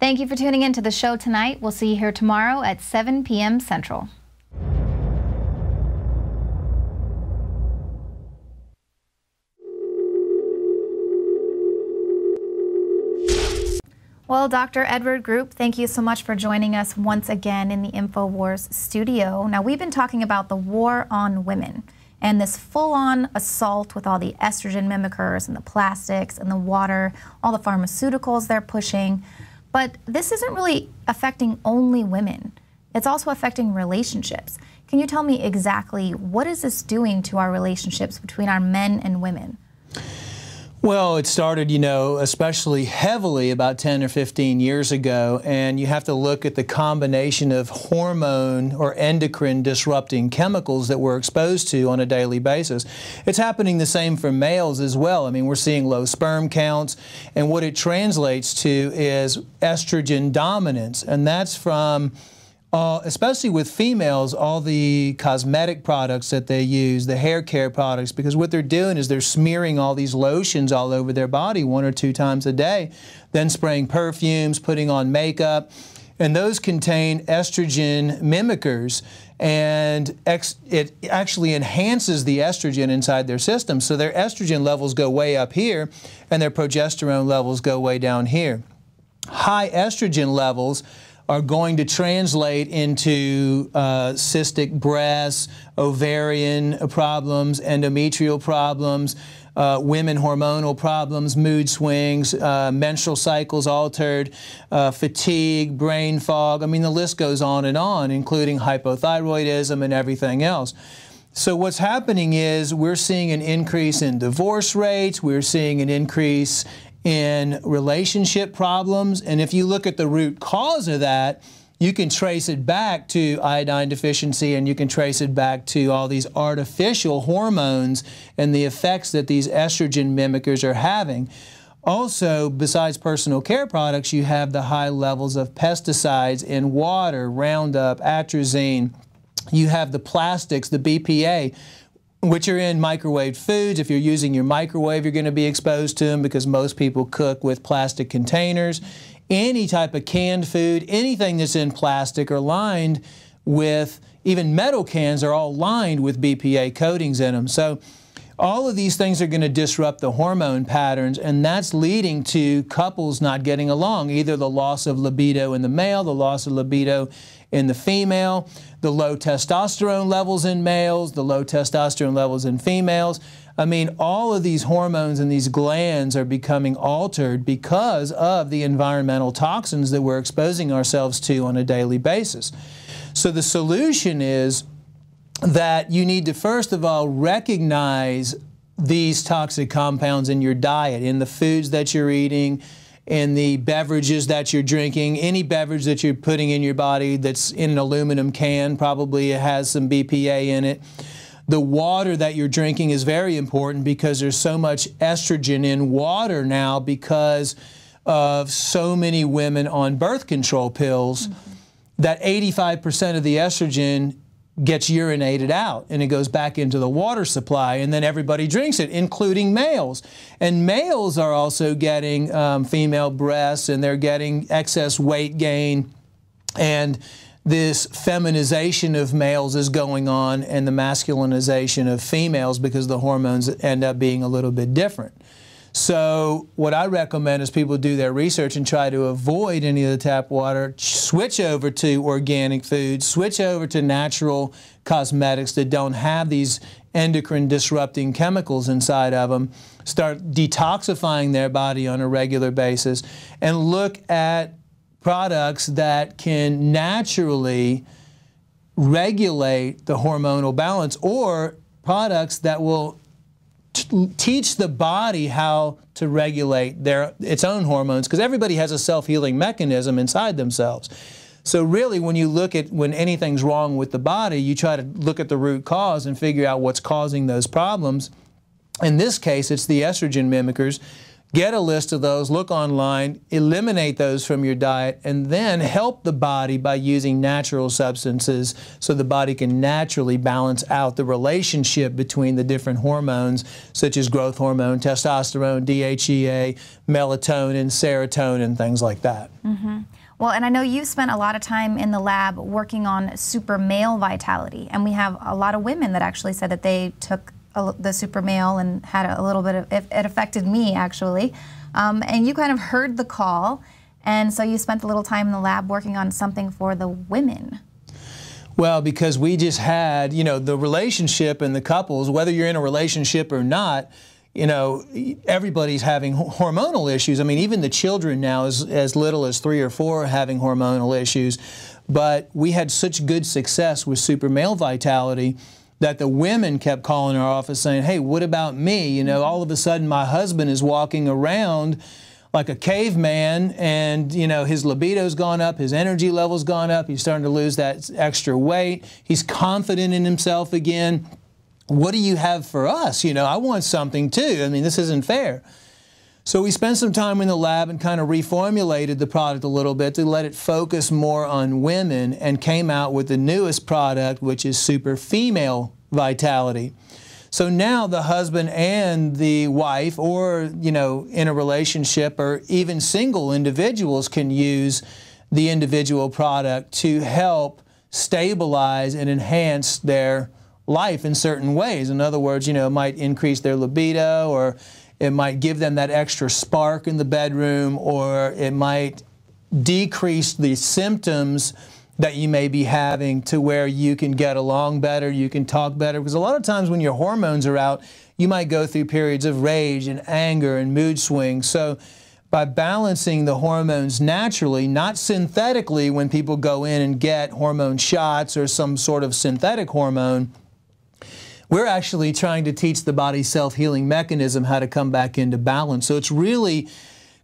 Thank you for tuning in to the show tonight. We'll see you here tomorrow at 7 p.m. Central. Well, Dr. Edward Group, thank you so much for joining us once again in the InfoWars studio. Now, we've been talking about the war on women and this full on assault with all the estrogen mimickers and the plastics and the water, all the pharmaceuticals they're pushing. But this isn't really affecting only women, it's also affecting relationships. Can you tell me exactly what is this doing to our relationships between our men and women? Well, it started, you know, especially heavily about 10 or 15 years ago, and you have to look at the combination of hormone or endocrine disrupting chemicals that we're exposed to on a daily basis. It's happening the same for males as well. I mean, we're seeing low sperm counts, and what it translates to is estrogen dominance, and that's from uh, especially with females, all the cosmetic products that they use, the hair care products, because what they're doing is they're smearing all these lotions all over their body one or two times a day, then spraying perfumes, putting on makeup, and those contain estrogen mimickers and it actually enhances the estrogen inside their system. So their estrogen levels go way up here and their progesterone levels go way down here. High estrogen levels are going to translate into uh, cystic breasts, ovarian problems, endometrial problems, uh, women hormonal problems, mood swings, uh, menstrual cycles altered, uh, fatigue, brain fog. I mean, the list goes on and on, including hypothyroidism and everything else. So what's happening is we're seeing an increase in divorce rates, we're seeing an increase in relationship problems. And if you look at the root cause of that, you can trace it back to iodine deficiency and you can trace it back to all these artificial hormones and the effects that these estrogen mimickers are having. Also, besides personal care products, you have the high levels of pesticides in water, Roundup, atrazine. You have the plastics, the BPA, which are in microwave foods. If you're using your microwave, you're going to be exposed to them because most people cook with plastic containers. Any type of canned food, anything that's in plastic or lined with, even metal cans are all lined with BPA coatings in them. So all of these things are going to disrupt the hormone patterns, and that's leading to couples not getting along. Either the loss of libido in the male, the loss of libido in the female, the low testosterone levels in males, the low testosterone levels in females. I mean, all of these hormones and these glands are becoming altered because of the environmental toxins that we're exposing ourselves to on a daily basis. So the solution is that you need to first of all recognize these toxic compounds in your diet, in the foods that you're eating, in the beverages that you're drinking. Any beverage that you're putting in your body that's in an aluminum can probably has some BPA in it. The water that you're drinking is very important because there's so much estrogen in water now because of so many women on birth control pills mm -hmm. that 85% of the estrogen gets urinated out and it goes back into the water supply and then everybody drinks it, including males. And males are also getting um, female breasts and they're getting excess weight gain and this feminization of males is going on and the masculinization of females because the hormones end up being a little bit different. So what I recommend is people do their research and try to avoid any of the tap water, switch over to organic foods, switch over to natural cosmetics that don't have these endocrine disrupting chemicals inside of them, start detoxifying their body on a regular basis, and look at products that can naturally regulate the hormonal balance or products that will teach the body how to regulate their its own hormones because everybody has a self-healing mechanism inside themselves. So really when you look at when anything's wrong with the body, you try to look at the root cause and figure out what's causing those problems. In this case, it's the estrogen mimickers. Get a list of those, look online, eliminate those from your diet, and then help the body by using natural substances so the body can naturally balance out the relationship between the different hormones, such as growth hormone, testosterone, DHEA, melatonin, serotonin, and things like that. Mm-hmm. Well, and I know you've spent a lot of time in the lab working on super male vitality, and we have a lot of women that actually said that they took a, the super male and had a, little bit of it, it affected me actually. Um, and you kind of heard the call, and so you spent a little time in the lab working on something for the women. Well, because we just had, you know, the relationship and the couples, whether you're in a relationship or not, you know, everybody's having hormonal issues. I mean, even the children now, as, as little as three or four, are having hormonal issues. But we had such good success with super male vitality that the women kept calling our office saying, hey, what about me? You know, all of a sudden my husband is walking around like a caveman and, you know, his libido's gone up, his energy level's gone up, he's starting to lose that extra weight, he's confident in himself again. What do you have for us? You know, I want something too. I mean, this isn't fair. So we spent some time in the lab and kind of reformulated the product a little bit to let it focus more on women and came out with the newest product, which is Super Female Vitality. So now the husband and the wife, or you know, in a relationship, or even single individuals can use the individual product to help stabilize and enhance their life in certain ways. In other words, you know, it might increase their libido or it might give them that extra spark in the bedroom, or it might decrease the symptoms that you may be having to where you can get along better, you can talk better. Because a lot of times when your hormones are out, you might go through periods of rage and anger and mood swings. So by balancing the hormones naturally, not synthetically when people go in and get hormone shots or some sort of synthetic hormone, we're actually trying to teach the body's self-healing mechanism how to come back into balance. So it's really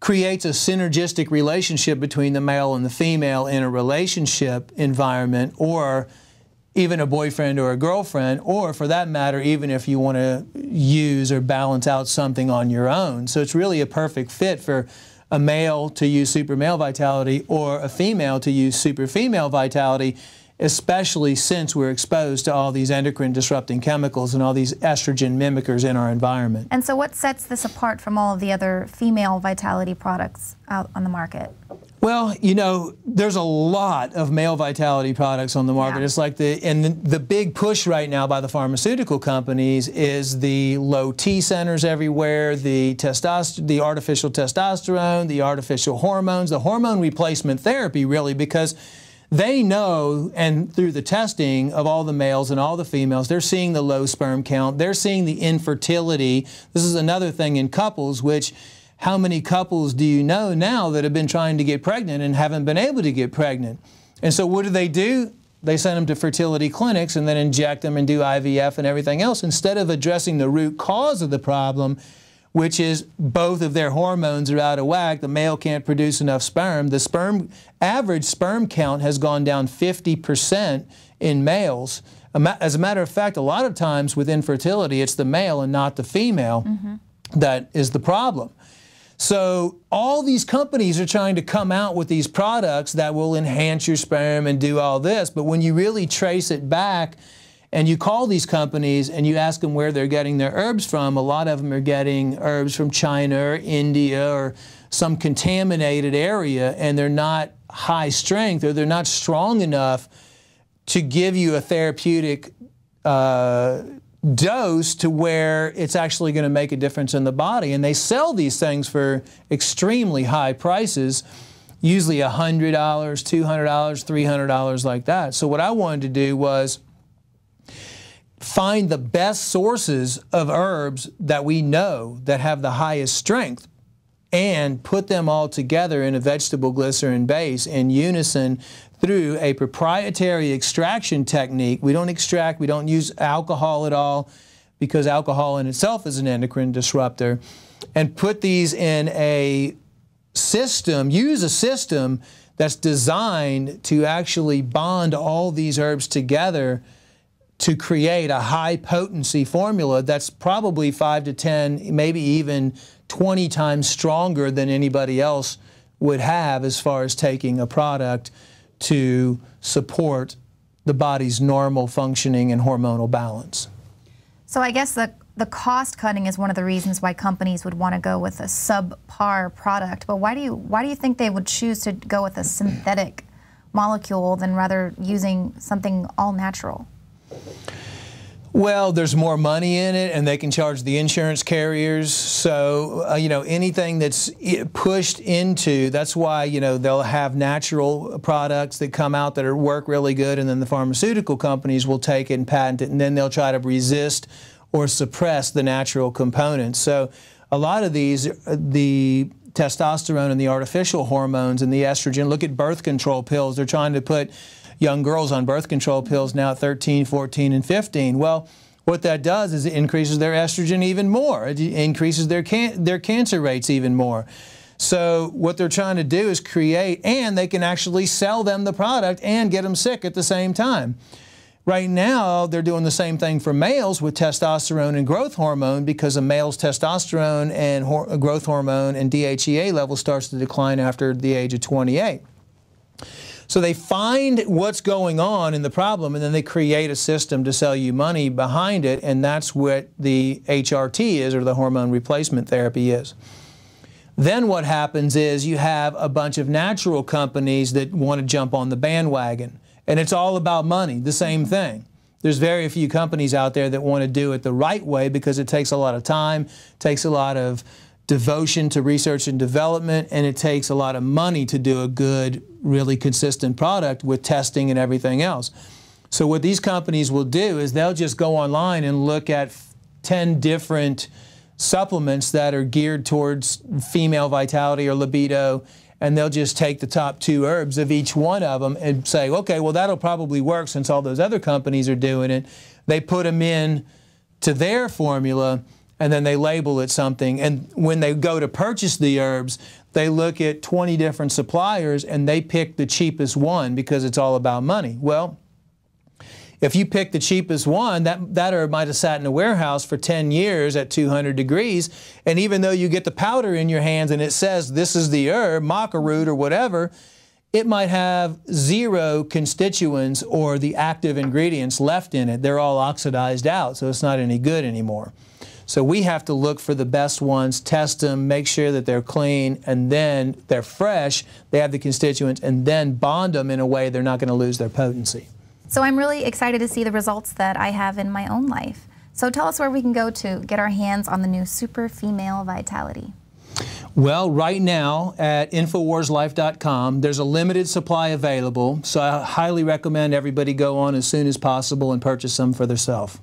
creates a synergistic relationship between the male and the female in a relationship environment or even a boyfriend or a girlfriend, or for that matter, even if you want to use or balance out something on your own. So it's really a perfect fit for a male to use super male vitality or a female to use super female vitality especially since we're exposed to all these endocrine disrupting chemicals and all these estrogen mimickers in our environment. And so what sets this apart from all of the other female vitality products out on the market? Well, you know, there's a lot of male vitality products on the market. Yeah. It's like the and the, the, big push right now by the pharmaceutical companies is the low T centers everywhere, the testosterone, the artificial testosterone, the artificial hormones, the hormone replacement therapy really because they know, and through the testing of all the males and all the females, they're seeing the low sperm count. They're seeing the infertility. This is another thing in couples, which how many couples do you know now that have been trying to get pregnant and haven't been able to get pregnant? And so what do they do? They send them to fertility clinics and then inject them and do IVF and everything else instead of addressing the root cause of the problem which is both of their hormones are out of whack. The male can't produce enough sperm. The sperm average sperm count has gone down 50% in males. As a matter of fact, a lot of times with infertility, it's the male and not the female mm -hmm. that is the problem. So all these companies are trying to come out with these products that will enhance your sperm and do all this, but when you really trace it back, and you call these companies and you ask them where they're getting their herbs from, a lot of them are getting herbs from China or India or some contaminated area and they're not high strength or they're not strong enough to give you a therapeutic uh, dose to where it's actually going to make a difference in the body. And they sell these things for extremely high prices, usually $100, $200, $300 like that. So what I wanted to do was find the best sources of herbs that we know that have the highest strength and put them all together in a vegetable glycerin base in unison through a proprietary extraction technique. We don't extract, we don't use alcohol at all because alcohol in itself is an endocrine disruptor. And put these in a system, use a system that's designed to actually bond all these herbs together to create a high potency formula that's probably 5 to 10, maybe even 20 times stronger than anybody else would have as far as taking a product to support the body's normal functioning and hormonal balance. So I guess the the cost cutting is one of the reasons why companies would want to go with a subpar product. But why do you why do you think they would choose to go with a synthetic molecule than rather using something all natural? Well, there's more money in it, and they can charge the insurance carriers. So, uh, you know, anything that's pushed into, that's why, you know, they'll have natural products that come out that are, work really good, and then the pharmaceutical companies will take it and patent it, and then they'll try to resist or suppress the natural components. So, a lot of these, uh, the testosterone and the artificial hormones and the estrogen, look at birth control pills. They're trying to put young girls on birth control pills now at 13, 14, and 15. Well, what that does is it increases their estrogen even more. It increases their can their cancer rates even more. So what they're trying to do is create, and they can actually sell them the product and get them sick at the same time. Right now, they're doing the same thing for males with testosterone and growth hormone because a male's testosterone and growth hormone and DHEA level starts to decline after the age of 28. So they find what's going on in the problem and then they create a system to sell you money behind it, and that's what the HRT is, or the hormone replacement therapy is. Then what happens is you have a bunch of natural companies that want to jump on the bandwagon, and it's all about money, the same thing. There's very few companies out there that want to do it the right way because it takes a lot of time, takes a lot of devotion to research and development, and it takes a lot of money to do a good, really consistent product with testing and everything else. So what these companies will do is they'll just go online and look at 10 different supplements that are geared towards female vitality or libido, and they'll just take the top two herbs of each one of them and say, okay, well, that'll probably work since all those other companies are doing it. They put them in to their formula and then they label it something. And when they go to purchase the herbs, they look at 20 different suppliers and they pick the cheapest one because it's all about money. Well, if you pick the cheapest one, that, that herb might have sat in a warehouse for 10 years at 200 degrees. And even though you get the powder in your hands and it says this is the herb, maca root or whatever, it might have zero constituents or the active ingredients left in it. They're all oxidized out, so it's not any good anymore. So we have to look for the best ones, test them, make sure that they're clean, and then they're fresh, they have the constituents, and then bond them in a way they're not going to lose their potency. So I'm really excited to see the results that I have in my own life. So tell us where we can go to get our hands on the new Super Female Vitality. Well, right now at InfoWarsLife.com, there's a limited supply available, so I highly recommend everybody go on as soon as possible and purchase some for themselves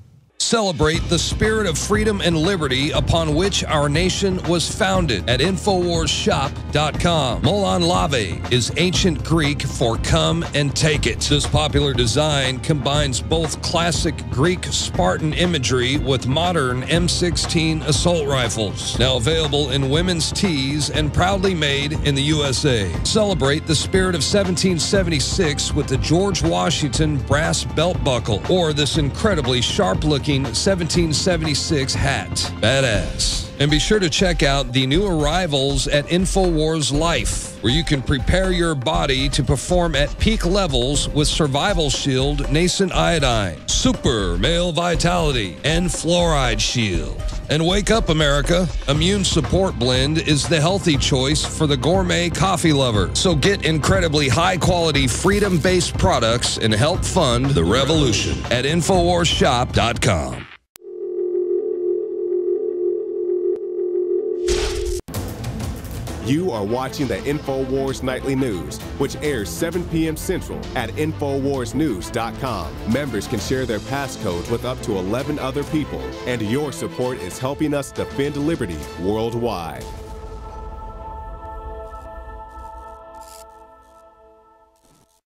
celebrate the spirit of freedom and liberty upon which our nation was founded at InfoWarsShop.com. Molon Lave is ancient Greek for come and take it. This popular design combines both classic Greek Spartan imagery with modern M16 assault rifles. Now available in women's tees and proudly made in the USA. Celebrate the spirit of 1776 with the George Washington brass belt buckle or this incredibly sharp looking 1776 hat. Badass. And be sure to check out the new arrivals at InfoWars Life, where you can prepare your body to perform at peak levels with Survival Shield Nascent Iodine, Super Male Vitality, and Fluoride Shield. And wake up, America. Immune Support Blend is the healthy choice for the gourmet coffee lover. So get incredibly high quality, freedom based products and help fund the revolution at InfoWarsShop.com. You are watching the InfoWars Nightly News, which airs 7 p.m. Central at InfoWarsNews.com. Members can share their passcodes with up to 11 other people, and your support is helping us defend liberty worldwide.